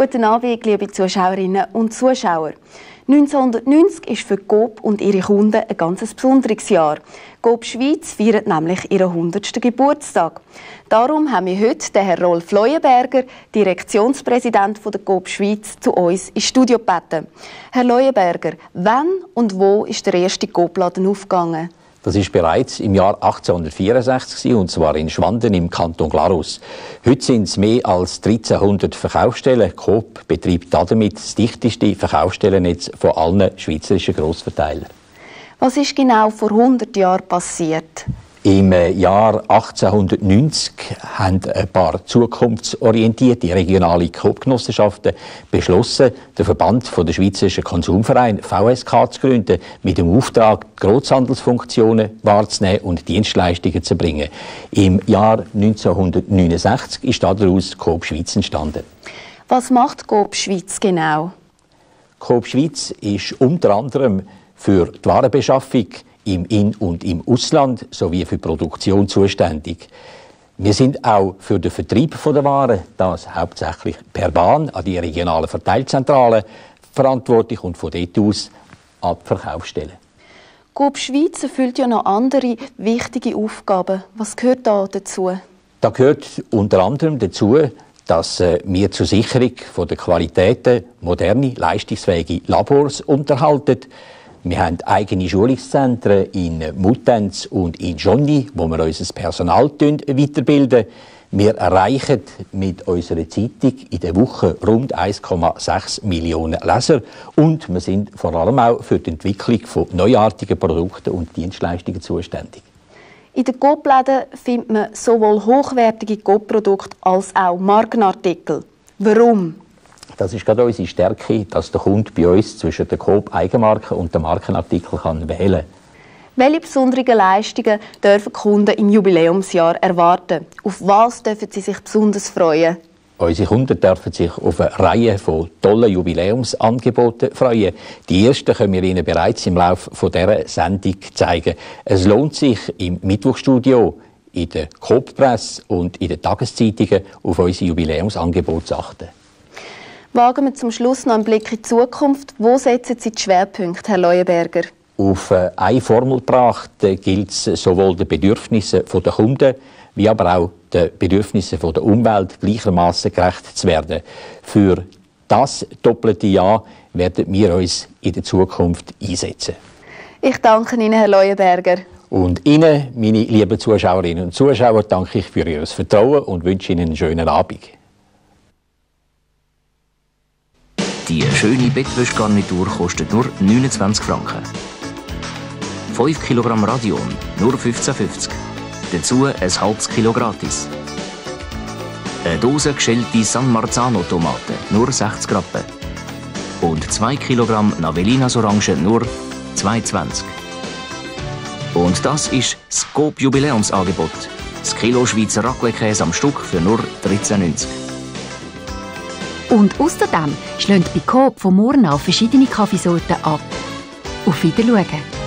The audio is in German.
Guten Abend, liebe Zuschauerinnen und Zuschauer. 1990 ist für Coop und ihre Kunden ein ganz besonderes Jahr. Coop Schweiz feiert nämlich ihren 100. Geburtstag. Darum haben wir heute den Herrn Rolf Leuenberger, Direktionspräsident der Coop Schweiz, zu uns ins Studio gebeten. Herr Leuenberger, wann und wo ist der erste Coop-Laden aufgegangen? Das ist bereits im Jahr 1864 und zwar in Schwanden im Kanton Glarus. Heute sind es mehr als 1300 Verkaufsstellen. Coop betreibt damit das dichteste Verkaufsstellennetz von allen schweizerischen Grossverteilern. Was ist genau vor 100 Jahren passiert? Im Jahr 1890 haben ein paar zukunftsorientierte regionale Coop-Genossenschaften beschlossen, den Verband der Schweizerischen Konsumverein VSK zu gründen, mit dem Auftrag, Großhandelsfunktionen wahrzunehmen und Dienstleistungen zu bringen. Im Jahr 1969 ist daraus Coop Schweiz entstanden. Was macht Coop Schweiz genau? Coop Schweiz ist unter anderem für die Warenbeschaffung, im In- und im Ausland sowie für die Produktion zuständig. Wir sind auch für den Vertrieb der Waren, das hauptsächlich per Bahn an die regionalen Verteilzentralen, verantwortlich und von dort aus an die Verkaufsstellen. Coop Schweiz erfüllt ja noch andere wichtige Aufgaben. Was gehört da dazu? Da gehört unter anderem dazu, dass äh, wir zur Sicherung der Qualitäten moderne, leistungsfähige Labors unterhalten. Wir haben eigene Schulungszentren in Muttenz und in Johnny, wo wir unser Personal weiterbilden. Wir erreichen mit unserer Zeitung in der Woche rund 1,6 Millionen Leser und wir sind vor allem auch für die Entwicklung von neuartigen Produkten und Dienstleistungen zuständig. In den Coop-Läden findet man sowohl hochwertige Coop-Produkte als auch Markenartikel. Warum? Das ist gerade unsere Stärke, dass der Kunde bei uns zwischen der Coop Eigenmarke und dem Markenartikel kann wählen Welche besonderen Leistungen dürfen Kunden im Jubiläumsjahr erwarten? Auf was dürfen sie sich besonders freuen? Unsere Kunden dürfen sich auf eine Reihe von tollen Jubiläumsangeboten freuen. Die ersten können wir Ihnen bereits im Laufe dieser Sendung zeigen. Es lohnt sich im Mittwochstudio, in der Coop-Presse und in den Tageszeitungen auf unsere Jubiläumsangebote zu achten. Wagen wir zum Schluss noch einen Blick in die Zukunft. Wo setzen Sie die Schwerpunkte, Herr Leuenberger? Auf äh, eine Formel gebracht äh, gilt es sowohl den Bedürfnissen der Kunden wie aber auch den Bedürfnissen der Umwelt gleichermaßen gerecht zu werden. Für das doppelte Ja werden wir uns in der Zukunft einsetzen. Ich danke Ihnen, Herr Leuenberger. Und Ihnen, meine lieben Zuschauerinnen und Zuschauer, danke ich für Ihr Vertrauen und wünsche Ihnen einen schönen Abend. Die schöne Bettwäschgarnitur kostet nur 29 Franken. 5 Kilogramm Radion, nur 15,50. Dazu ein halbes Kilo gratis. Eine Dose geschälte San Marzano Tomaten, nur 60 Rappen. Und 2 Kilogramm Navelinas Orangen, nur 2,20. Und das ist das Coop Jubiläumsangebot. Das Kilo Schweizer Raclette-Käse am Stück für nur 13,90. Und außerdem schlägt bei Coop von morgen auf verschiedene Kaffeesorten ab. Auf Wiedersehen!